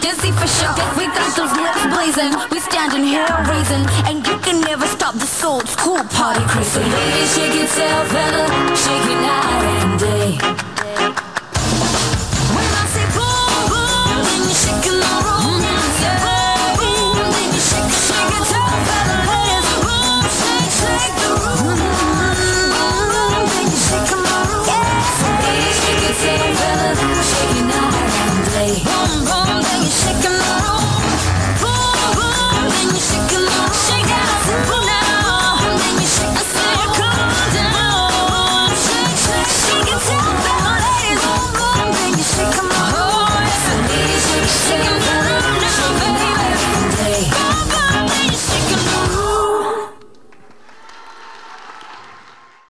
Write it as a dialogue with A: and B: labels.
A: dizzy for sure. We got those lips blazing. We standing here raising. And you can never stop the soul school party crazy Ladies, shake it, tail Shake it now.